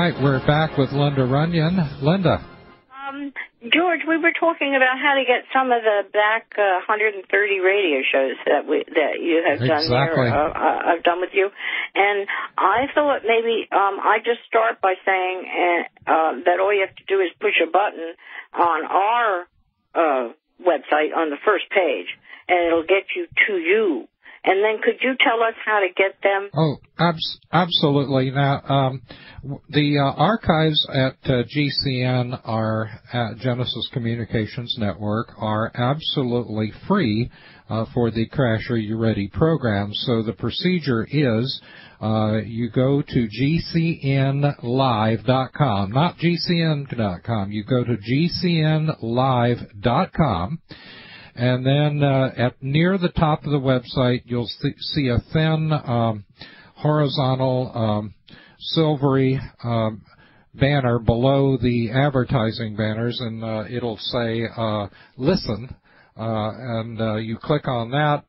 right, we're back with Linda Runyon. Linda. Um, George, we were talking about how to get some of the back uh, 130 radio shows that we that you have exactly. done there. Uh, uh, I've done with you, and I thought maybe um, I just start by saying uh, uh, that all you have to do is push a button on our uh, website on the first page, and it'll get you to you. And then could you tell us how to get them? Oh, abs- absolutely. Now, um, the uh, archives at uh, GCN are at Genesis Communications Network are absolutely free uh, for the Crash Are You Ready program. So the procedure is uh, you go to gcnlive.com, not gcn.com. You go to gcnlive.com and then uh, at near the top of the website, you'll see, a thin um, horizontal um, silvery um, banner below the advertising banners, and uh, it'll say uh, "Listen," uh, and uh, you click on that,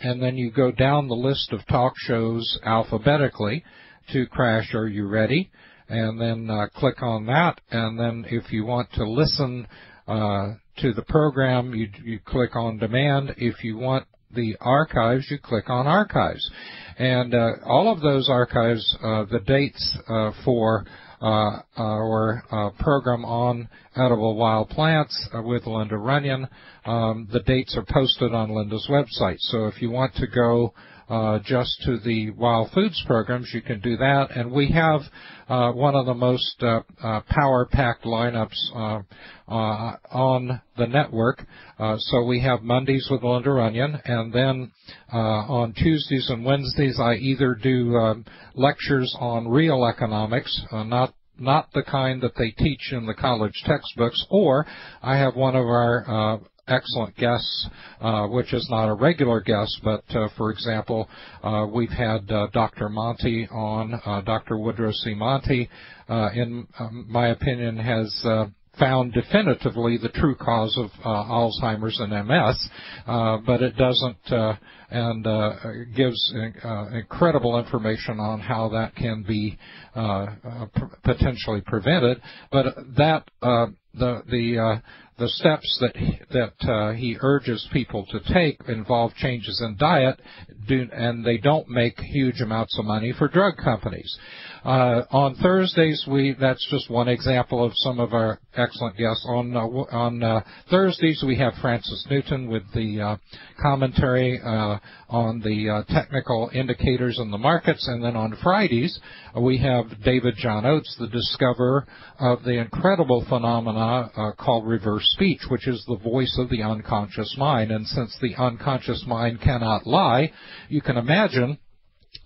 and then you go down the list of talk shows alphabetically to Crash. Are you ready? And then uh, click on that, and then if you want to listen uh, to the program, you, you click on demand. If you want the archives, you click on archives. And uh, all of those archives, uh, the dates uh, for uh, our uh, program on edible wild plants with Linda Runyon, um, the dates are posted on Linda's website. So if you want to go uh, just to the wild foods programs, you can do that. And we have uh, one of the most uh, uh power packed lineups uh, uh, on the network. so we have Mondays with Linda Runyon, and then on Tuesdays and Wednesdays, I either do um, lectures on real economics, not not the kind that they teach in the college textbooks, or I have one of our uh, excellent guests, uh, which is not a regular guest, but uh, for example, uh, we've had uh, Dr. Monte on, uh, Dr. Woodrow C. Monte, uh, in um, my opinion, has found definitively the true cause of uh, Alzheimer's and MS, uh, but it doesn't uh, and gives incredible information on how that can be potentially prevented. But that the the the steps that that uh, he urges people to take involve changes in diet, do, and they don't make huge amounts of money for drug companies. Uh, on Thursdays, we that's just one example of some of our excellent guests. On uh, on uh, Thursdays, we have Francis Newton with the uh, commentary uh, on the uh, technical indicators in the markets, and then on Fridays, we have David John Oates, the discoverer of the incredible phenomena called reverse speech, which is the voice of the unconscious mind. And since the unconscious mind cannot lie, you can imagine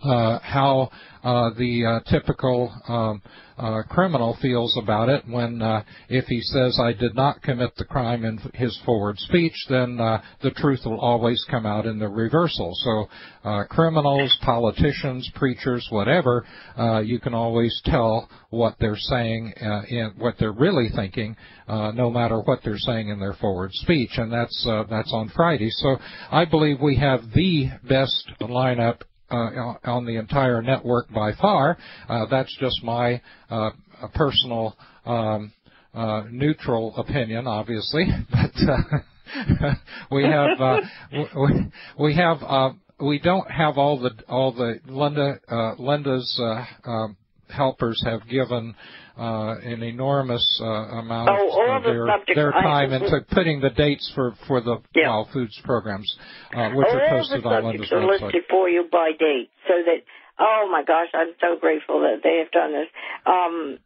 uh, how uh, the uh, typical um, uh, criminal feels about it when uh, if he says I did not commit the crime in his forward speech, then uh, the truth will always come out in the reversal. So uh, criminals, politicians, preachers, whatever, uh, you can always tell what they're saying uh, in what they're really thinking, uh, no matter what they're saying in their forward speech, and that's uh, that's on Friday. So I believe we have the best lineup on the entire network by far. Uh, that's just my uh, personal um, uh, neutral opinion, obviously, but uh, we have uh, we, we have we don't have all the all the Linda Linda's um, helpers have given uh, an enormous uh, amount oh, of their, their time into putting the dates for, for the yeah. wild foods programs, uh, which all are posted the on Linda's are website. listed for you by date, so that oh my gosh, I'm so grateful that they have done this. Um,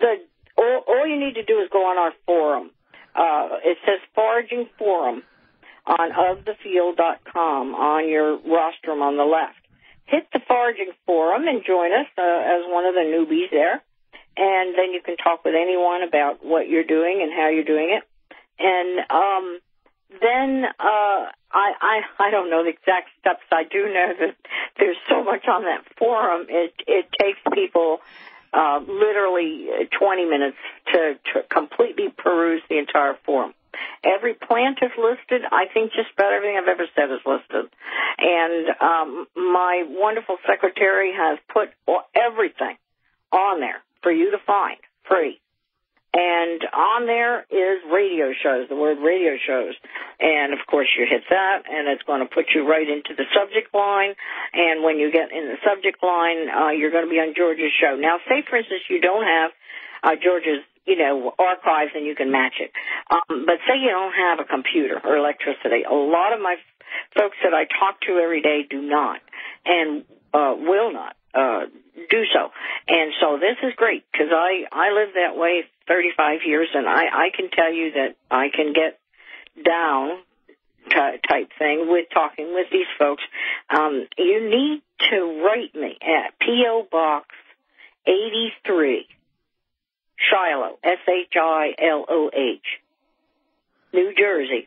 the all, all you need to do is go on our forum. Uh, it says Foraging Forum on ofthefield.com on your rostrum on the left. Hit the Foraging Forum and join us uh, as one of the newbies there and then you can talk with anyone about what you're doing and how you're doing it. And um, then uh, I, I I don't know the exact steps. I do know that there's so much on that forum. It it takes people uh, literally 20 minutes to, to completely peruse the entire forum. Every plant is listed. I think just about everything I've ever said is listed. And um, my wonderful secretary has put everything on there for you to find, free. And on there is radio shows, the word radio shows. And of course you hit that and it's going to put you right into the subject line. And when you get in the subject line, uh, you're going to be on George's show. Now say for instance you don't have uh, George's you know, archives and you can match it. Um, but say you don't have a computer or electricity. A lot of my folks that I talk to every day do not and uh, will not uh, do so. And so this is great because I I lived that way 35 years, and I I can tell you that I can get down type thing with talking with these folks. Um, you need to write me at PO Box 83, Shiloh, S H I L O H, New Jersey,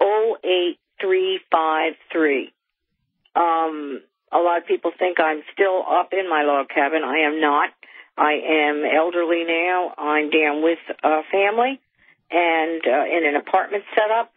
08353. Um, a lot of people think I'm still up in my log cabin. I am not. I am elderly now. I'm down with a family and uh, in an apartment setup,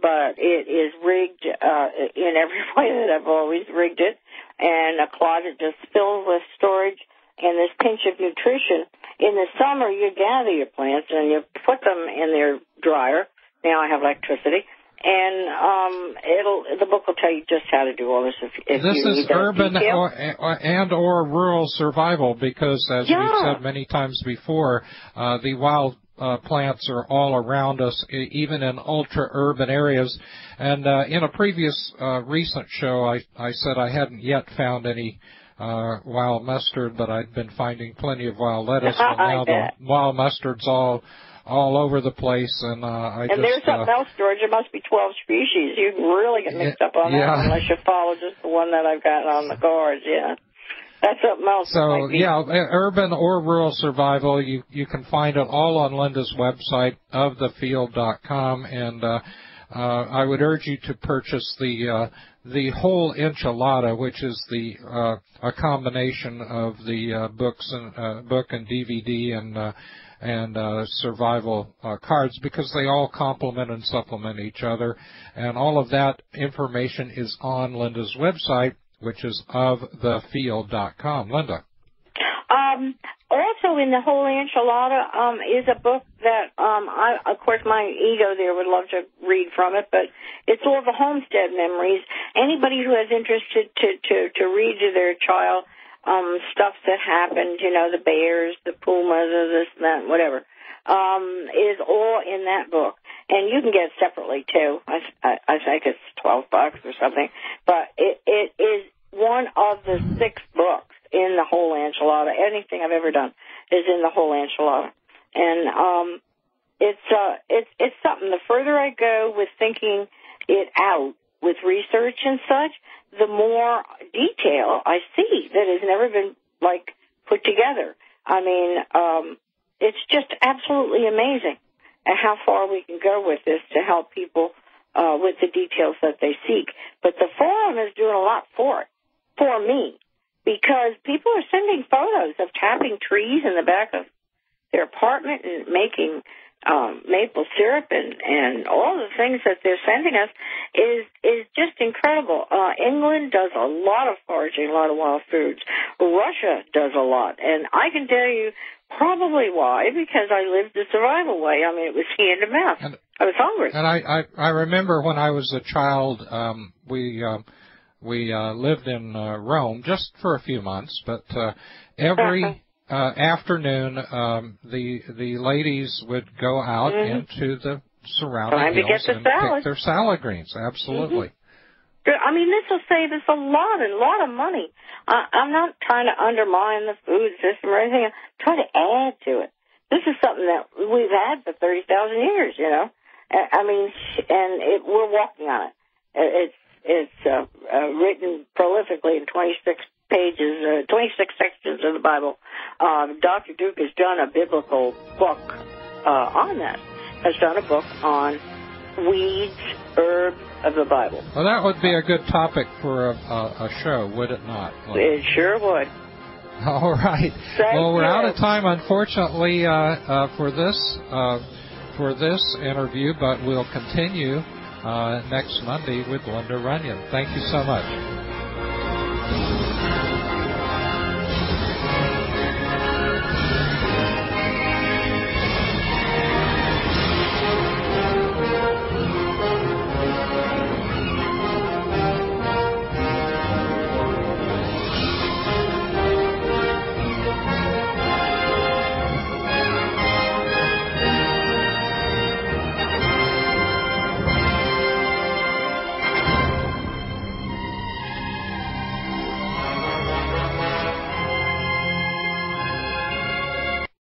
but it is rigged uh, in every way that I've always rigged it, and a closet just filled with storage and this pinch of nutrition. In the summer, you gather your plants and you put them in their dryer. Now I have electricity and um, it'll the book will tell you just how to do all this. If, if this you is urban or, and or rural survival because, as yeah. we've said many times before, uh, the wild uh, plants are all around us, even in ultra urban areas. And uh, in a previous uh, recent show, I, I said I hadn't yet found any uh, wild mustard, but I'd been finding plenty of wild lettuce. and now the wild mustard's all all over the place, and uh, I and just. there's something uh, else, George. There must be 12 species. You can really get mixed up on yeah. that unless you follow just the one that I've got on the cards. Yeah. That's something else. So yeah, urban or rural survival. You you can find it all on Linda's website ofthefield.com, and uh, uh, I would urge you to purchase the uh, the whole enchilada, which is the uh, a combination of the uh, books and uh, book and DVD and uh, and uh, survival uh, cards because they all complement and supplement each other. And all of that information is on Linda's website, which is ofthefield.com. Linda. Um, also in the Holy Enchilada um, is a book that um, I, of course, my ego there would love to read from it, but it's all the homestead memories. Anybody who has interest to to to read to their child um, stuff that happened, you know, the bears, the pumas, or this and that, whatever, um, is all in that book. And you can get it separately too. I, I, I think it's twelve bucks or something. But it, it is one of the six books in the whole enchilada. Anything I've ever done is in the whole enchilada. And um it's uh it's it's something the further I go with thinking it out with research and such, the more detail I see that has never been like put together. I mean, um, it's just absolutely amazing at how far we can go with this to help people uh, with the details that they seek. But the forum is doing a lot for it, for me, because people are sending photos of tapping trees in the back of their apartment and making um, maple syrup and and all the things that they're sending us is is just incredible. Uh, England does a lot of foraging, a lot of wild foods. Russia does a lot, and I can tell you probably why because I lived the survival way. I mean, it was hand to mouth. And, I was hungry. And I, I I remember when I was a child, um, we. Uh, we uh, lived in uh, Rome just for a few months, but uh, every uh, afternoon, um, the the ladies would go out mm-hmm. into the surrounding Time hills and salad. pick their salad greens. Absolutely. Mm-hmm. I mean, this will save us a lot, a lot of money. I, I'm not trying to undermine the food system or anything. I'm trying to add to it. This is something that we've had for thirty thousand years. You know, I mean, and it, we're walking on it. It's it's uh, uh, written prolifically in 26 pages, uh, 26 sections of the Bible. Uh, Dr. Duke has done a biblical book uh, on that. Has done a book on weeds, herbs of the Bible. Well, that would be a good topic for a, a, a show, would it not? It sure would. All right. Thank well, we're you. out of time, unfortunately, uh, uh, for this uh, for this interview, but we'll continue Uh, next Monday with Linda Runyon. Thank you so much.